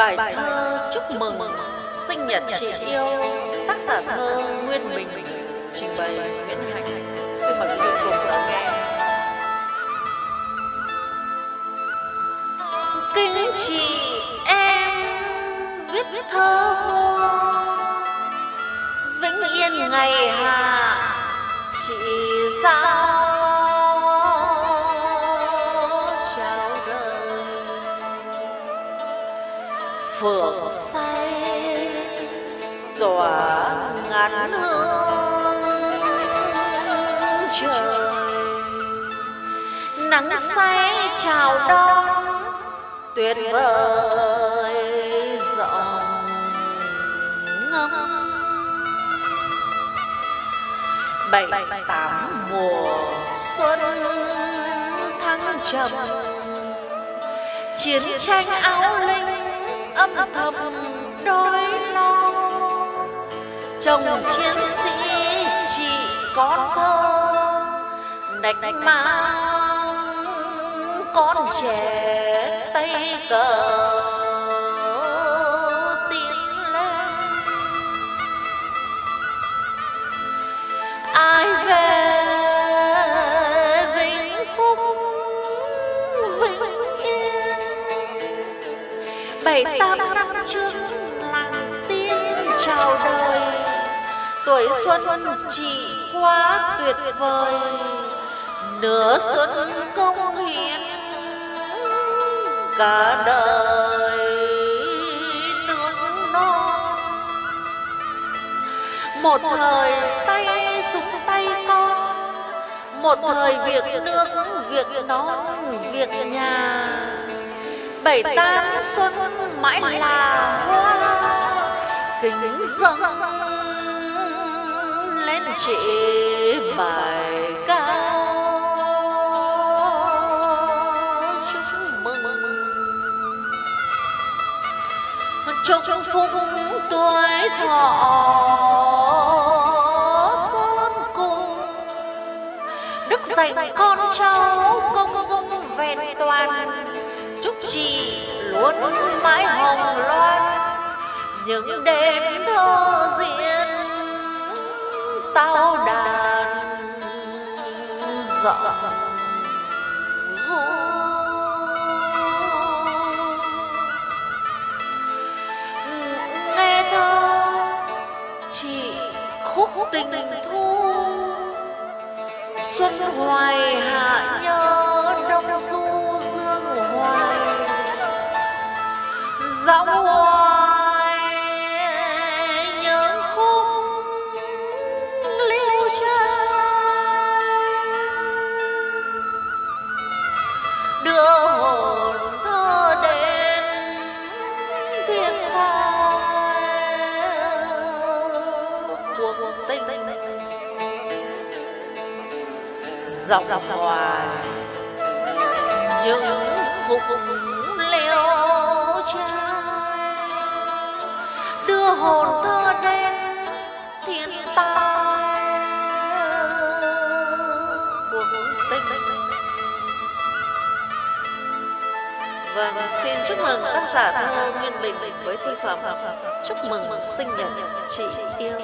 Bài thơ chúc mừng sinh nhật chị yêu. Tác giả thơ Nguyên Bình Trình bày Nguyễn Hạnh Xin mời quý vị cùng lắng nghe. Kính chị em viết thơ Vĩnh yên ngày hạ, chị sao phượng say tỏa ngàn hương trời. Nắng say chào đón tuyệt vời rộng ngâm. Bảy tám mùa xuân thăng trầm, chiến tranh áo linh âm thầm đôi lo chồng chiến sĩ chị con thơ. Nạch mang con trẻ tay cờ bảy tám năm trước làng tiên chào đời. Tuổi xuân chị quá tuyệt vời, nửa xuân công hiến cả đời nương non. Một thời tay súng tay con, một thời việc nương việc nón, việc nhà bảy tam xuân mãi là hoa kính dâng lên chị bài ca. Chúc mừng. Chúc phúc tuổi thọ sơn cùng. Đức dạy con cháu công dung vẹn toàn chúc chị luôn mãi hồng loan. Những đêm thơ diễn tao đàn giọng ru nghe thơ chị khúc tình thu, xuân hoài hạ nhớ. Giọng hoài nhớ khúc liêu trai đưa hồn thơ đến thiên thai, cuộc tình giọng hoài, những khúc hồn đưa đến thiên tai. Cuộc tình. Vâng, xin chúc mừng tác giả thơ Nguyên Bình với thi phẩm Chúc mừng sinh nhật chị yêu.